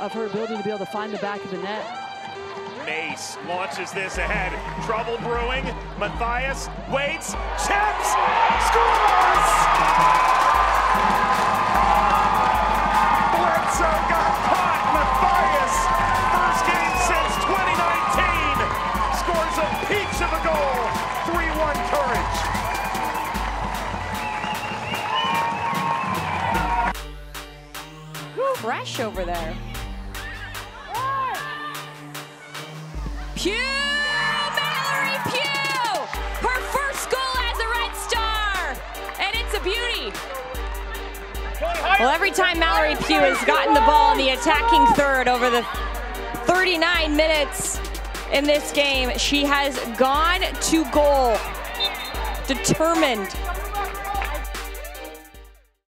of her ability to be able to find the back of the net. Mace launches this ahead. Trouble brewing. Mathias waits, chips, scores! Bledsoe got caught. Mathias, first game since 2019, scores a peach of a goal. 3-1 courage. Fresh over there. Pugh! Mallory Pugh! Her first goal as a Red Star! And it's a beauty. Well, every time Mallory Pugh has gotten the ball in the attacking third over the 39 minutes in this game, she has gone to goal, determined